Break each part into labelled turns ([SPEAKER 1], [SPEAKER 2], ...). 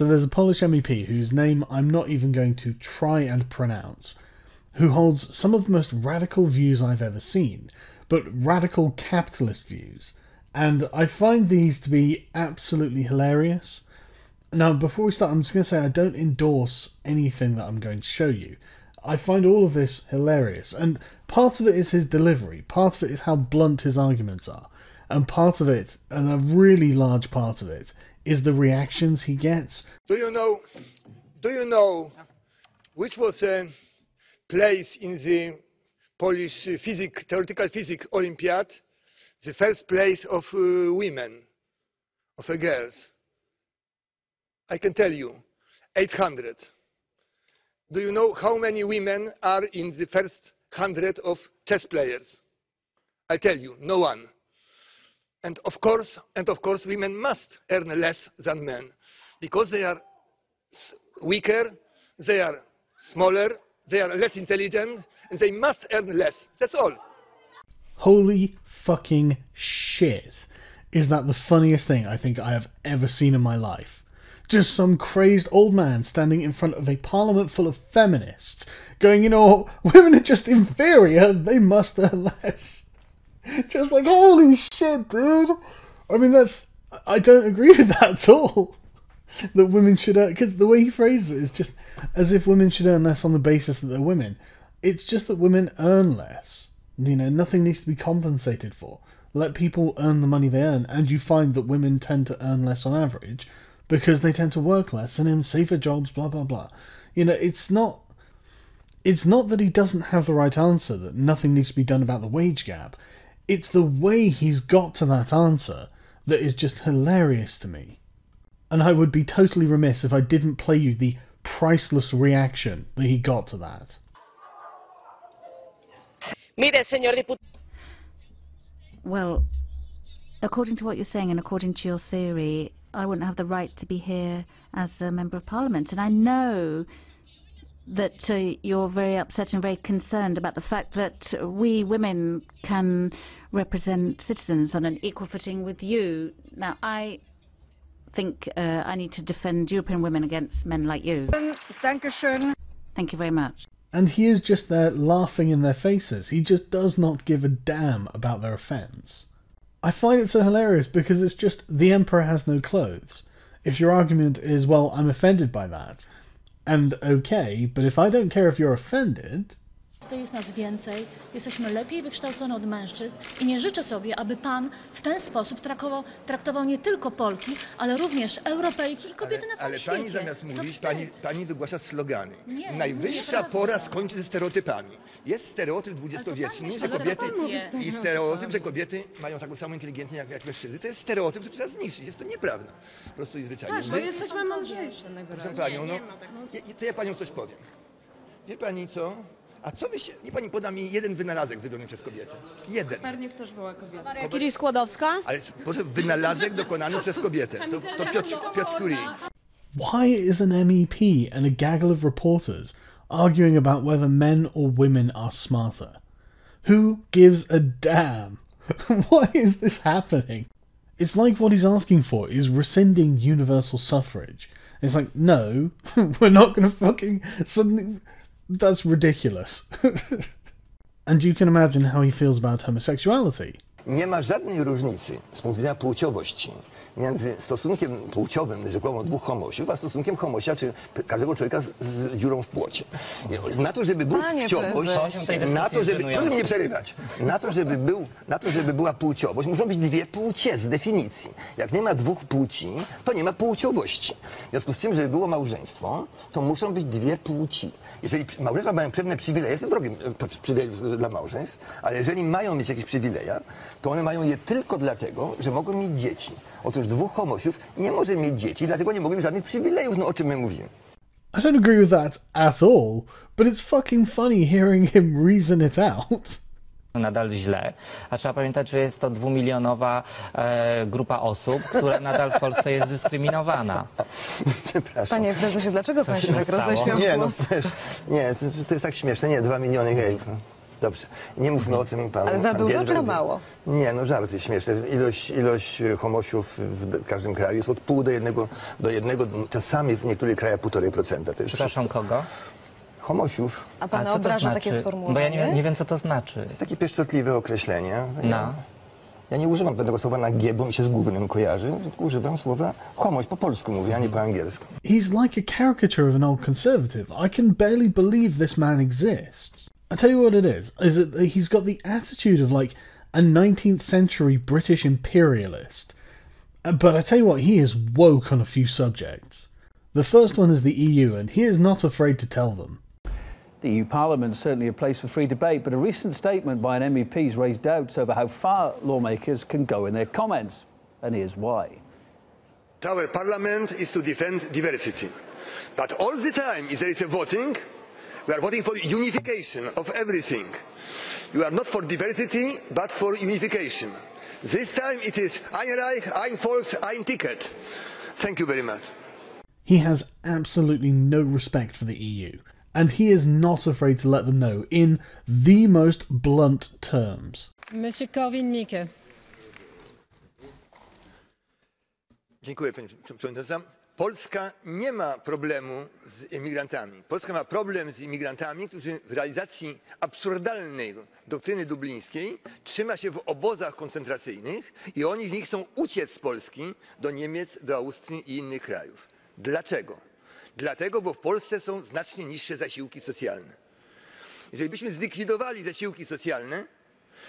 [SPEAKER 1] So there's a Polish MEP whose name I'm not even going to try and pronounce, who holds some of the most radical views I've ever seen, but radical capitalist views. And I find these to be absolutely hilarious. Now, before we start, I'm just going to say I don't endorse anything that I'm going to show you. I find all of this hilarious, and part of it is his delivery, part of it is how blunt his arguments are, and part of it, and a really large part of it, is the reactions he gets.
[SPEAKER 2] Do you know? Do you know which was a place in the Polish physics, theoretical physics Olympiad? The first place of uh, women, of uh, girls. I can tell you, 800. Do you know how many women are in the first hundred of chess players? I tell you, no one. And of course, and of course, women must earn less than men because they are weaker, they are smaller, they are less intelligent, and they must earn less. That's all.
[SPEAKER 1] Holy fucking shit. Is that the funniest thing I think I have ever seen in my life? Just some crazed old man standing in front of a parliament full of feminists going, you know, women are just inferior, they must earn less. Just like, holy shit, dude. I mean, that's. I don't agree with that at all. That women should earn. Because the way he phrases it is just as if women should earn less on the basis that they're women. It's just that women earn less. You know, nothing needs to be compensated for. Let people earn the money they earn, and you find that women tend to earn less on average because they tend to work less and in safer jobs, blah, blah, blah. You know, it's not. It's not that he doesn't have the right answer, that nothing needs to be done about the wage gap. It's the way he's got to that answer that is just hilarious to me. And I would be totally remiss if I didn't play you the priceless reaction that he got to that.
[SPEAKER 3] Mire, señor diputado.
[SPEAKER 4] Well, according to what you're saying and according to your theory, I wouldn't have the right to be here as a Member of Parliament. And I know that uh, you're very upset and very concerned about the fact that we women can represent citizens on an equal footing with you. Now, I think uh, I need to defend European women against men like you. Thank you very much.
[SPEAKER 1] And he is just there laughing in their faces. He just does not give a damn about their offence. I find it so hilarious because it's just the Emperor has no clothes. If your argument is, well, I'm offended by that, and okay, but if I don't care if you're offended,
[SPEAKER 5] jest nas więcej, jesteśmy lepiej wykształcone od mężczyzn i nie życzę sobie, aby pan w ten sposób traktował, traktował nie tylko Polki, ale również Europejki i kobiety na całym
[SPEAKER 6] ale
[SPEAKER 5] świecie.
[SPEAKER 6] pani zamiast
[SPEAKER 5] To
[SPEAKER 6] mówić,
[SPEAKER 5] wstyd.
[SPEAKER 6] pani, pani wygłasza slogany.
[SPEAKER 5] Nie,
[SPEAKER 6] Najwyższa
[SPEAKER 5] nieprawda.
[SPEAKER 6] pora skończyć ze stereotypami. Jest stereotyp
[SPEAKER 5] Ale to
[SPEAKER 6] dwudziestowieczny, że kobiety i stereotyp, że kobiety mają taką samą inteligencję jak, jak mężczyzny. To jest stereotyp, który trzeba zniszczyć. Jest to nieprawda. Po prostu i zwyczajnie.
[SPEAKER 7] Tak, bo
[SPEAKER 6] Wy-
[SPEAKER 7] jesteśmy mądrzejsi.
[SPEAKER 6] Proszę panią, no, ja, to ja panią coś powiem. Wie pani co? A co wy się... Nie pani poda mi jeden wynalazek zrobiony przez kobietę. Jeden.
[SPEAKER 7] Kopernik też była kobieta.
[SPEAKER 6] Kobiet-
[SPEAKER 7] Kiri Skłodowska?
[SPEAKER 6] Ale proszę, wynalazek dokonany przez kobietę. To, to Piotr, Piotr Curie.
[SPEAKER 1] why is an MEP and a gaggle of reporters arguing about whether men or women are smarter? Who gives a damn? Why is this happening? It's like what he's asking for is rescinding universal suffrage. It's like, no, we're not gonna fucking suddenly. That's ridiculous. and you can imagine how he feels about homosexuality.
[SPEAKER 6] Nie ma żadnej różnicy z punktu widzenia płciowości między stosunkiem płciowym rzekomo dwóch homosiów, a stosunkiem homosia czy każdego człowieka z, z dziurą w płocie. Nie, Na to, żeby był
[SPEAKER 7] Panie
[SPEAKER 6] płciowość,
[SPEAKER 7] prezesie.
[SPEAKER 6] na to, żeby, proszę mnie nie przerywać, na to, żeby był, na to, żeby była płciowość, muszą być dwie płcie z definicji. Jak nie ma dwóch płci, to nie ma płciowości. W związku z tym, żeby było małżeństwo, to muszą być dwie płci. Jeżeli małżeństwa mają pewne przywileje, jestem wrogiem e, przywilejów e, dla małżeństw, ale jeżeli mają mieć jakieś przywileja, to one mają je tylko dlatego, że mogą mieć dzieci. Otóż dwóch homosiów nie może mieć dzieci, dlatego nie mogą mieć żadnych przywilejów, no o czym my mówimy.
[SPEAKER 1] I don't agree with that at all, but it's fucking funny hearing him reason it out.
[SPEAKER 8] Nadal źle. A trzeba pamiętać, że jest to dwumilionowa e, grupa osób, która nadal w Polsce jest dyskryminowana.
[SPEAKER 6] Przepraszam.
[SPEAKER 7] Panie prezesie, dlaczego pan
[SPEAKER 8] się
[SPEAKER 7] się tak
[SPEAKER 8] stało?
[SPEAKER 7] roześmiał
[SPEAKER 6] Nie, no
[SPEAKER 7] głos?
[SPEAKER 6] przecież, nie, to, to jest tak śmieszne, nie, dwa miliony gejów. No.
[SPEAKER 2] Dobrze. Nie mówmy o tym panu.
[SPEAKER 7] Ale za
[SPEAKER 2] pan
[SPEAKER 7] dużo czy za mało?
[SPEAKER 2] Nie, no żarty śmieszne. Ilość, ilość e, homosiów w każdym kraju jest od pół do jednego, do jednego czasami w niektórych krajach półtorej procenta. To jest
[SPEAKER 8] Przepraszam, kogo?
[SPEAKER 2] Homosiów.
[SPEAKER 7] A
[SPEAKER 8] A
[SPEAKER 7] pana
[SPEAKER 8] co to
[SPEAKER 7] obraża
[SPEAKER 8] znaczy?
[SPEAKER 7] takie sformułowanie?
[SPEAKER 8] Bo ja nie, nie wiem, co to znaczy.
[SPEAKER 2] Takie pieszczotliwe określenie.
[SPEAKER 8] No.
[SPEAKER 2] Ja, ja nie używam pewnego słowa na G, bo mi się z głównym kojarzy, tylko używam słowa homoś. Po polsku mówię, a nie po angielsku.
[SPEAKER 1] He's like a caricature of an old conservative. I can barely believe this man exists. I tell you what it is, is that he's got the attitude of like a 19th century British imperialist. Uh, But I tell you what, he is woke on a few subjects. The first one is the EU, and he is not afraid to tell them.
[SPEAKER 3] The EU Parliament is certainly a place for free debate, but a recent statement by an MEP has raised doubts over how far lawmakers can go in their comments. And here's why.
[SPEAKER 6] Our parliament is to defend diversity. But all the time, if there is a voting, we are voting for unification of everything. You are not for diversity, but for unification. This time it is Ein Reich, Ein Volk, Ein Ticket. Thank you very much.
[SPEAKER 1] He has absolutely no respect for the EU, and he is not afraid to let them know in the most blunt terms.
[SPEAKER 7] Monsieur Corwin-Mikke.
[SPEAKER 6] Dziękuję Pani Przewodnicząca. Polska nie ma problemu z imigrantami. Polska ma problem z imigrantami, którzy w realizacji absurdalnej doktryny dublińskiej trzyma się w obozach koncentracyjnych i oni z nich chcą uciec z Polski do Niemiec, do Austrii i innych krajów. Dlaczego? Dlatego, bo w Polsce są znacznie niższe zasiłki socjalne. Jeżeli byśmy zlikwidowali zasiłki socjalne,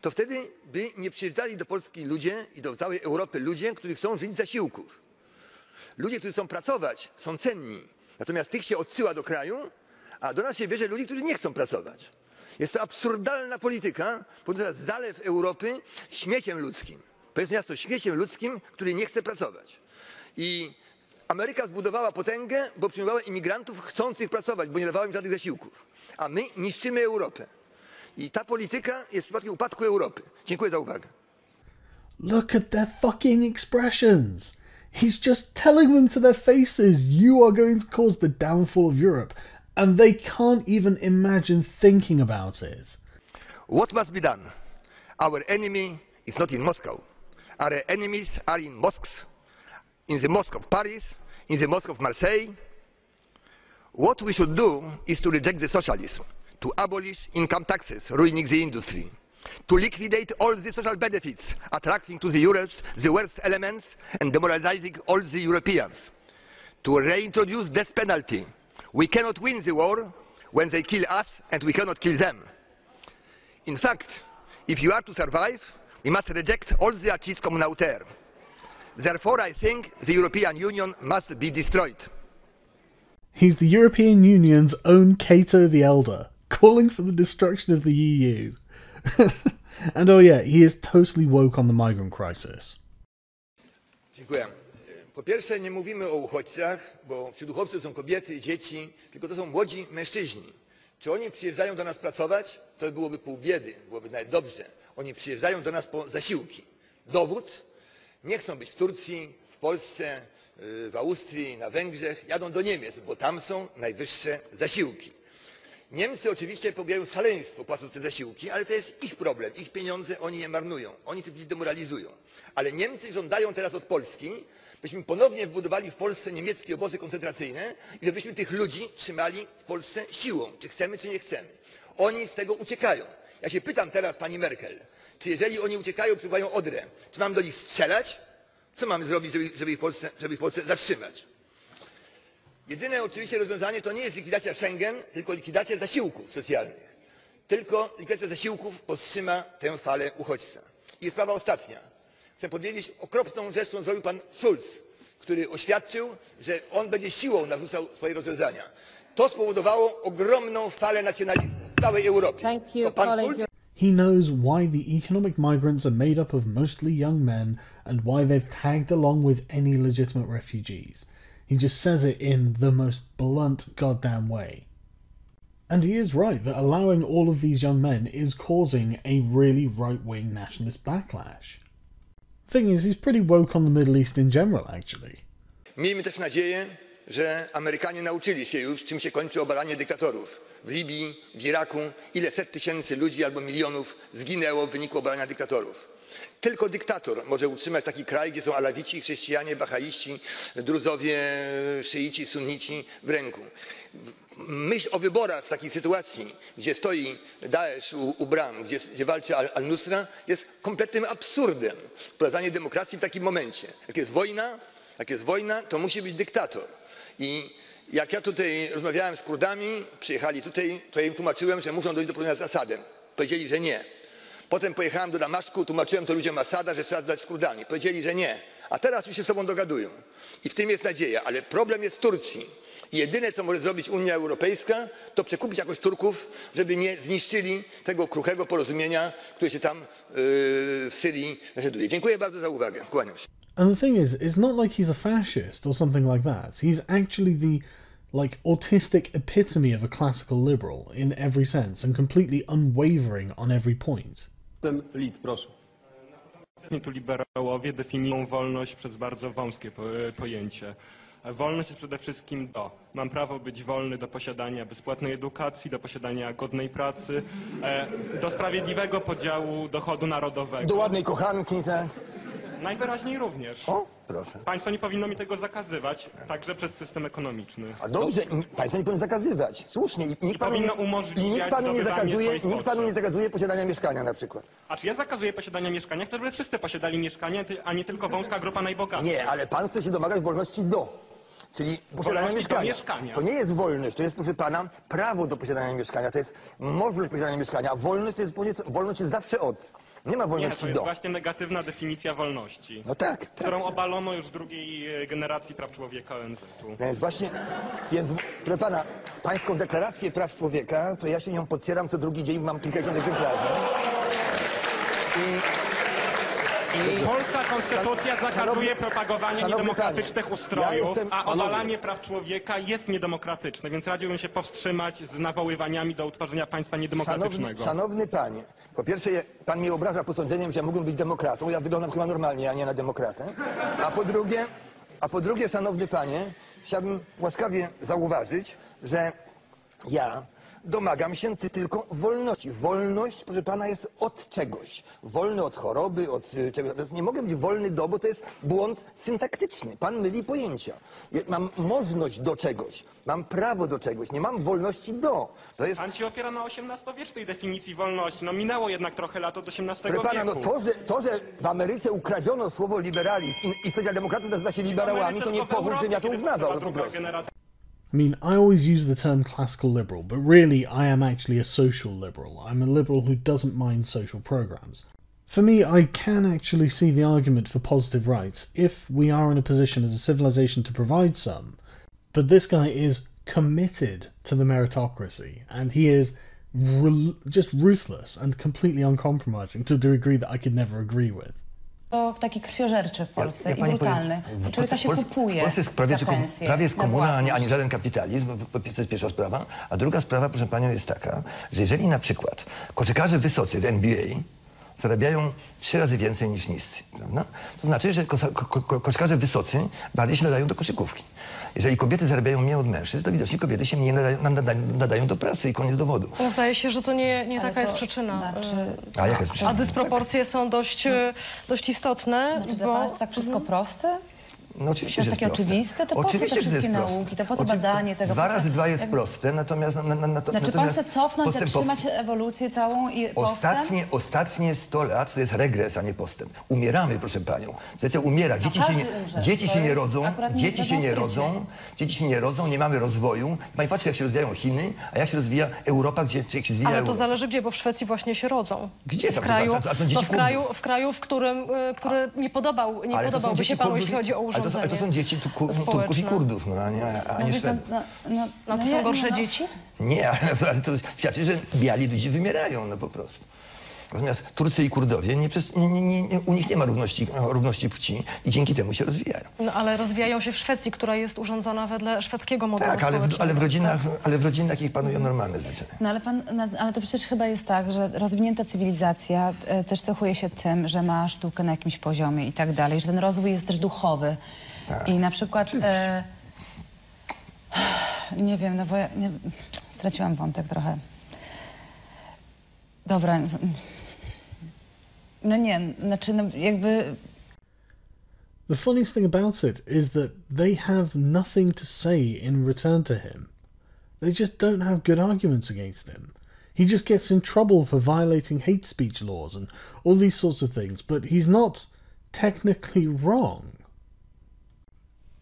[SPEAKER 6] to wtedy by nie przyjeżdżali do Polski ludzie i do całej Europy ludzie, którzy chcą żyć z zasiłków. Ludzie, którzy chcą pracować, są cenni. Natomiast tych się odsyła do kraju, a do nas się bierze ludzi, którzy nie chcą pracować. Jest to absurdalna polityka, ponieważ zalew Europy śmieciem ludzkim. Powiedzmy jasno, śmieciem ludzkim, który nie chce pracować. I Ameryka zbudowała potęgę, bo przyjmowała imigrantów chcących pracować, bo nie dawała im żadnych zasiłków. A my niszczymy Europę. I ta polityka jest przypadkiem upadku Europy. Dziękuję za uwagę.
[SPEAKER 1] Look at their fucking expressions. He's just telling them to their faces, you are going to cause the downfall of Europe, and they can't even imagine thinking about it.
[SPEAKER 6] What must be done? Our enemy is not in Moscow. Our enemies are in mosques. In the mosque of Paris, in the mosque of Marseille. What we should do is to reject the socialism, to abolish income taxes, ruining the industry, to liquidate all the social benefits, attracting to the Europe the worst elements and demoralizing all the Europeans, to reintroduce death penalty. We cannot win the war when they kill us and we cannot kill them. In fact, if you are to survive, we must reject all the acquis communautaire. Therefore, I think the European Union must be destroyed.
[SPEAKER 1] He's the European Union's own Cato the Elder, calling for the destruction of the EU. and oh yeah, he is totally woke on the migrant crisis.
[SPEAKER 6] Dziękuję. Po pierwsze, nie mówimy o uchodźcach, bo wśród uchodźców są kobiety, dzieci, tylko to są młodzi mężczyźni. Czy oni przyjeżdżają do nas pracować? To byłoby pół biedy, byłoby nawet dobrze. Oni przyjeżdżają do nas po zasiłki. Dowód? Nie chcą być w Turcji, w Polsce, y, w Austrii, na Węgrzech. Jadą do Niemiec, bo tam są najwyższe zasiłki. Niemcy oczywiście popełniają szaleństwo płacąc te zasiłki, ale to jest ich problem, ich pieniądze, oni je marnują, oni tych ludzi demoralizują. Ale Niemcy żądają teraz od Polski, byśmy ponownie wbudowali w Polsce niemieckie obozy koncentracyjne i żebyśmy tych ludzi trzymali w Polsce siłą, czy chcemy, czy nie chcemy. Oni z tego uciekają. Ja się pytam teraz pani Merkel, czy jeżeli oni uciekają, przybywają Odrę, czy mam do nich strzelać? Co mamy zrobić, żeby, żeby, ich, w Polsce, żeby ich Polsce zatrzymać? Jedyne oczywiście rozwiązanie to nie jest likwidacja Schengen, tylko likwidacja zasiłków socjalnych. Tylko likwidacja zasiłków powstrzyma tę falę uchodźca. I sprawa ostatnia. Chcę powiedzieć okropną rzecz, którą zrobił pan Schulz, który oświadczył, że on będzie siłą narzucał swoje rozwiązania. To spowodowało ogromną falę nacjonalizmu w całej Europie.
[SPEAKER 7] Thank you,
[SPEAKER 6] To pan. Schulz
[SPEAKER 1] He knows why the economic migrants are made up of mostly young men and why they've tagged along with any legitimate refugees. He just says it in the most blunt goddamn way. And he is right that allowing all of these young men is causing a really right wing nationalist backlash. Thing is, he's pretty woke on the Middle East in general, actually.
[SPEAKER 6] Miejmy też nadzieję,
[SPEAKER 2] że Amerykanie nauczyli się już, czym się kończy obalanie dyktatorów. W Libii, w Iraku, ile set tysięcy ludzi albo milionów zginęło w wyniku obalania dyktatorów. Tylko dyktator może utrzymać taki kraj, gdzie są alawici, chrześcijanie, bahaiści, druzowie, szyici, sunnici w ręku. Myśl o wyborach w takiej sytuacji, gdzie stoi Daesh u, u bram, gdzie, gdzie walczy Al- Al-Nusra, jest kompletnym absurdem. Wprowadzanie demokracji w takim momencie. Jak jest wojna, jak jest wojna, to musi być dyktator. I jak ja tutaj rozmawiałem z Kurdami, przyjechali tutaj, to ja im tłumaczyłem, że muszą dojść do porozumienia z Asadem. Powiedzieli, że nie. Potem pojechałem do Damaszku, tłumaczyłem to ludziom Asada, że trzeba zdać z Kurdami. Powiedzieli, że nie. A teraz już się z sobą dogadują. I w tym jest nadzieja. Ale problem jest w Turcji. Jedyne, co może zrobić Unia Europejska, to przekupić jakoś Turków, żeby nie zniszczyli tego kruchego porozumienia, które się tam yy, w Syrii znajduje. Dziękuję bardzo za uwagę. Kłaniam się.
[SPEAKER 1] And the thing is, it's not like he's a fascist or something like that. He's actually the like autistic epitome of a classical liberal in every sense and completely unwavering on every point.
[SPEAKER 9] Ten lead, proszę.
[SPEAKER 10] Tu liberałowie definiują wolność przez bardzo wąskie pojęcie. Wolność jest przede wszystkim do. Mam prawo być wolny do posiadania bezpłatnej edukacji, do posiadania godnej pracy, do sprawiedliwego podziału dochodu narodowego.
[SPEAKER 6] Do ładnej kochanki, tak?
[SPEAKER 10] Najwyraźniej również.
[SPEAKER 6] O, proszę.
[SPEAKER 10] Państwo nie powinno mi tego zakazywać, także przez system ekonomiczny.
[SPEAKER 6] A dobrze, n- państwo nie powinno zakazywać. Słusznie. I nikt panu nie,
[SPEAKER 10] powinno umożliwiać
[SPEAKER 6] i nikt panu nie
[SPEAKER 10] zdobywanie
[SPEAKER 6] zakazuje,
[SPEAKER 10] swoich
[SPEAKER 6] nikt panu
[SPEAKER 10] potrzeb.
[SPEAKER 6] nie zakazuje posiadania mieszkania na przykład.
[SPEAKER 10] A czy ja zakazuję posiadania mieszkania? Chcę, żeby wszyscy posiadali mieszkanie, ty- a nie tylko wąska grupa najbogatszych.
[SPEAKER 6] Nie, ale pan chce się domagać wolności do. Czyli
[SPEAKER 10] do
[SPEAKER 6] mieszkania.
[SPEAKER 10] mieszkania.
[SPEAKER 6] To nie jest wolność, to jest, proszę pana, prawo do posiadania mieszkania. To jest możliwość posiadania mieszkania. Wolność to jest, wolność jest zawsze od. Nie ma
[SPEAKER 10] Nie,
[SPEAKER 6] wolności
[SPEAKER 10] to jest
[SPEAKER 6] do.
[SPEAKER 10] właśnie negatywna definicja wolności.
[SPEAKER 6] No tak, tak.
[SPEAKER 10] którą obalono już w drugiej e, generacji praw człowieka ONZ-u.
[SPEAKER 6] Więc właśnie, więc proszę pana, pańską deklarację praw człowieka, to ja się nią podcieram co drugi dzień, mam kilkadziesiąt egzemplarzy. I
[SPEAKER 10] Polska konstytucja zakazuje
[SPEAKER 6] szanowny-
[SPEAKER 10] propagowania
[SPEAKER 6] szanowny
[SPEAKER 10] niedemokratycznych
[SPEAKER 6] panie,
[SPEAKER 10] ustrojów,
[SPEAKER 6] ja jestem-
[SPEAKER 10] a obalanie praw człowieka jest niedemokratyczne, więc radziłbym się powstrzymać z nawoływaniami do utworzenia państwa
[SPEAKER 6] Szanowny,
[SPEAKER 10] niedemokratycznego.
[SPEAKER 6] szanowny panie, po pierwsze pan mnie obraża posądzeniem, że ja mógłbym być demokratą. Ja wyglądam chyba normalnie, a nie na demokratę. A po drugie, a po drugie, szanowny panie, chciałbym łaskawie zauważyć, że ja domagam się ty tylko wolności. Wolność, proszę pana, jest od czegoś. Wolny od choroby, od y, czegoś. Natomiast Nie mogę być wolny do, bo to jest błąd syntaktyczny. Pan myli pojęcia. Mam możność do czegoś. Mam prawo do czegoś. Nie mam wolności do. To jest
[SPEAKER 10] Pan się opiera na XVIII-wiecznej definicji wolności. No minęło jednak trochę lat od XVIII
[SPEAKER 6] Proszę pana, no
[SPEAKER 10] wieku.
[SPEAKER 6] to że, to, że w Ameryce ukradziono słowo liberalizm i, i socjaldemokratów nazywa się liberałami, to nie powód, żebym ja to uznawał.
[SPEAKER 1] I mean, I always use the term classical liberal, but really I am actually a social liberal. I'm a liberal who doesn't mind social programs. For me, I can actually see the argument for positive rights if we are in a position as a civilization to provide some. But this guy is committed to the meritocracy, and he is just ruthless and completely uncompromising to the degree that I could never agree with.
[SPEAKER 11] To taki krwiożerczy w Polsce
[SPEAKER 6] Ja
[SPEAKER 11] i
[SPEAKER 6] pani
[SPEAKER 11] brutalny.
[SPEAKER 6] powiem,
[SPEAKER 11] Człowieka się
[SPEAKER 6] Polsce-
[SPEAKER 11] kupuje
[SPEAKER 6] Polsce jest prawie,
[SPEAKER 11] za pensję,
[SPEAKER 6] prawie jest
[SPEAKER 11] na
[SPEAKER 6] komuna, a nie, a nie żaden kapitalizm. To jest pierwsza sprawa. A druga sprawa, proszę panią, jest taka, że jeżeli na przykład koszykarze wysocy w NBA zarabiają trzy razy więcej niż niscy, prawda? To znaczy, że kosa- ko- ko- koszykarze wysocy bardziej się nadają do koszykówki. Jeżeli kobiety zarabiają mniej od mężczyzn, to widocznie kobiety się mniej nadają, nadają, do pracy i koniec dowodu.
[SPEAKER 12] No, Zdaje się, że to nie, nie taka
[SPEAKER 11] to
[SPEAKER 12] jest przyczyna.
[SPEAKER 11] Znaczy,
[SPEAKER 12] Y,
[SPEAKER 6] A jaka jest przyczyna?
[SPEAKER 12] A dysproporcje są dość, y, dość istotne.
[SPEAKER 11] znaczy dla
[SPEAKER 12] bo...
[SPEAKER 11] pana jest to tak wszystko proste?
[SPEAKER 6] No oczywiście,
[SPEAKER 11] To jest
[SPEAKER 6] że
[SPEAKER 11] takie
[SPEAKER 6] proste.
[SPEAKER 11] oczywiste? To po co te wszystkie nauki? To po co
[SPEAKER 6] Oczy-
[SPEAKER 11] badanie tego?
[SPEAKER 6] Dwa razy dwa jest
[SPEAKER 11] jak-
[SPEAKER 6] proste, natomiast... Na, na, na,
[SPEAKER 11] Znaczy pan
[SPEAKER 6] natomiast
[SPEAKER 11] chce cofnąć,
[SPEAKER 6] postęp-
[SPEAKER 11] zatrzymać ewolucję całą i postęp?
[SPEAKER 6] Ostatnie, ostatnie 100 lat to jest regres, a nie postęp. Umieramy, proszę panią. Sytuacja umiera. Dzieci się nie,
[SPEAKER 11] umrze.
[SPEAKER 6] dzieci
[SPEAKER 11] To
[SPEAKER 6] się nie rodzą, dzieci się nie rodzą, dzieci się nie rodzą, nie mamy rozwoju. Pani patrzy, jak się rozwijają Chiny, a jak się rozwija Europa, gdzie jak się zwija
[SPEAKER 12] Ale to
[SPEAKER 6] Europa.
[SPEAKER 12] zależy gdzie, bo w Szwecji właśnie się rodzą.
[SPEAKER 6] Gdzie tam?
[SPEAKER 12] W kraju,
[SPEAKER 6] A to- a to
[SPEAKER 12] to
[SPEAKER 6] dzieci
[SPEAKER 12] w kraju, w kraju, w którym, y, który nie, podobał, nie podobałby się panu, jeśli chodzi o
[SPEAKER 6] ale to, są- ale to są dzieci tu, ku, Turków i. Kurdów, no, a nie, a
[SPEAKER 11] No
[SPEAKER 6] nie
[SPEAKER 11] pan,
[SPEAKER 6] Szwedów.
[SPEAKER 11] no, no,
[SPEAKER 12] No to są gorsze
[SPEAKER 11] no.
[SPEAKER 12] dzieci?
[SPEAKER 6] Nie, ale, ale to świadczy, że biali ludzie wymierają, no po prostu. Natomiast Turcy i Kurdowie, nie, przez- nie, nie, nie, u nich nie ma równości, równości płci i dzięki temu się rozwijają.
[SPEAKER 12] No, ale rozwijają się w Szwecji, która jest urządzona wedle szwedzkiego modelu
[SPEAKER 6] Tak, ale w, ale w, rodzinach, ale w rodzinach ich panują normalne zwyczaje.
[SPEAKER 11] No ale, pan, ale to przecież chyba jest tak, że rozwinięta cywilizacja e, też cechuje się tym, że ma sztukę na jakimś poziomie i tak dalej, że ten rozwój jest też duchowy.
[SPEAKER 6] Tak.
[SPEAKER 11] I na przykład e, nie wiem, no bo ja nie, straciłam wątek trochę. Dobra. No nie, znaczy no jakby
[SPEAKER 1] The funniest thing about it is that they have nothing to say in return to him. They just don't have good arguments against him. He just gets in trouble for violating hate speech laws and all these sorts of things, but he's not technically wrong.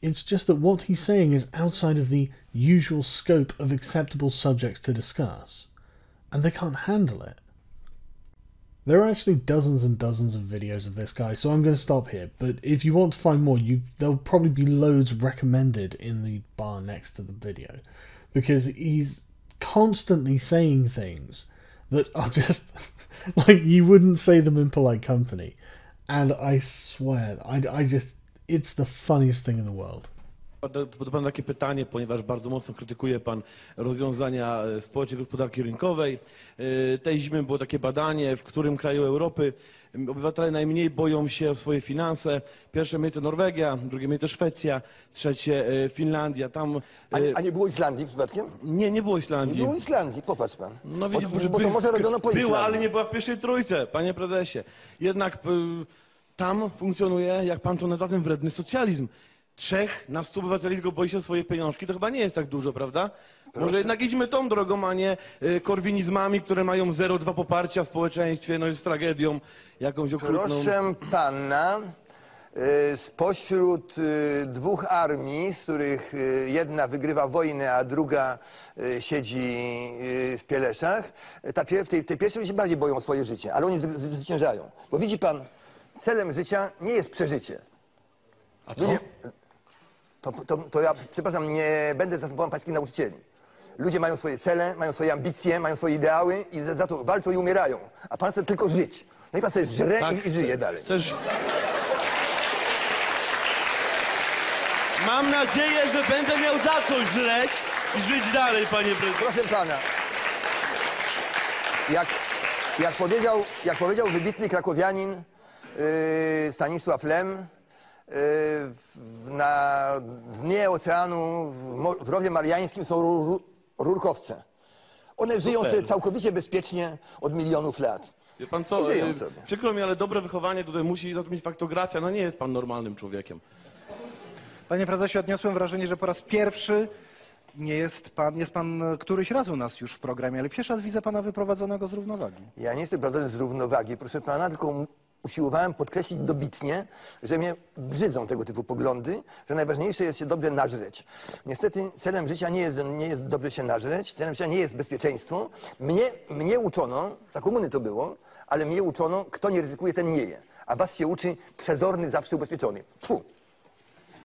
[SPEAKER 1] It's just that what he's saying is outside of the usual scope of acceptable subjects to discuss, and they can't handle it. There are actually dozens and dozens of videos of this guy, so I'm going to stop here. But if you want to find more, you there'll probably be loads recommended in the bar next to the video, because he's constantly saying things that are just like you wouldn't say them in polite company, and I swear, I I just it's the funniest thing in the world.
[SPEAKER 9] Do pana takie pytanie, ponieważ bardzo mocno krytykuje pan rozwiązania e, społecznej gospodarki rynkowej. E, Tej zimy było takie badanie, w którym kraju Europy obywatele najmniej boją się o swoje finanse. Pierwsze miejsce Norwegia, drugie miejsce Szwecja, trzecie e, Finlandia. Tam,
[SPEAKER 6] A, nie- a nie było Islandii przypadkiem?
[SPEAKER 9] nie, nie było
[SPEAKER 6] Nie
[SPEAKER 9] Islandii.
[SPEAKER 6] było Islandii, popatrz pan.
[SPEAKER 9] No
[SPEAKER 6] bo,
[SPEAKER 9] widzisz,
[SPEAKER 6] bo to może robiono po
[SPEAKER 9] Była, ale nie była w pierwszej trójce, panie prezesie. Jednak y, tam funkcjonuje, jak pan to nazywa, ten wredny socjalizm. Trzech na stu obywateli tylko boi się o swoje pieniążki, to chyba nie jest tak dużo, prawda? Może jednak idźmy tą drogą, a nie y, korwinizmami, które mają 0,2 poparcia w społeczeństwie, no jest tragedią jakąś okrutną.
[SPEAKER 6] Proszę pana, y, spośród y, dwóch armii, z których y, jedna wygrywa wojnę, a druga y, siedzi y, w Pieleszach, ta, pier- w tej, tej pierwszej się bardziej boją o swoje życie, ale oni zwy- zwy- zwyciężają. Bo widzi pan, celem życia nie jest przeżycie.
[SPEAKER 9] A co?
[SPEAKER 6] Ludzie, to, to, to ja, przepraszam, nie będę zastępował pańskich nauczycieli. Ludzie mają swoje cele, mają swoje ambicje, mają swoje ideały i za, za to walczą i umierają. A pan chce tylko żyć. No i pan sobie żre
[SPEAKER 9] Tak,
[SPEAKER 6] i, i żyje dalej.
[SPEAKER 9] Chcesz... Mam nadzieję, że będę miał za coś żreć i żyć dalej, panie prezesie.
[SPEAKER 6] Proszę pana, jak, jak, powiedział, jak powiedział wybitny krakowianin yy, Stanisław Lem, w, na dnie oceanu w, mo- w rowie mariańskim są ru, ru, rurkowce. One żyją
[SPEAKER 9] Super.
[SPEAKER 6] sobie całkowicie bezpiecznie od milionów lat.
[SPEAKER 9] Wie pan co,
[SPEAKER 6] Żyją
[SPEAKER 9] y,
[SPEAKER 6] sobie.
[SPEAKER 9] przykro mi, ale dobre wychowanie tutaj musi za to mieć faktografia. No nie jest pan normalnym człowiekiem.
[SPEAKER 13] Panie prezesie, odniosłem wrażenie, że po raz pierwszy nie jest pan, jest pan e, któryś raz u nas już w programie, ale pierwszy raz widzę pana wyprowadzonego z równowagi.
[SPEAKER 6] Ja nie jestem prowadzony z równowagi, proszę pana, tylko usiłowałem podkreślić dobitnie, że mnie brzydzą tego typu poglądy, że najważniejsze jest się dobrze nażreć. Niestety celem życia nie jest, nie jest dobrze się nażreć, celem życia nie jest bezpieczeństwo. Mnie, mnie uczono, za komuny to było, ale mnie uczono, kto nie ryzykuje, ten nie je. A was się uczy przezorny, zawsze ubezpieczony. Tfu.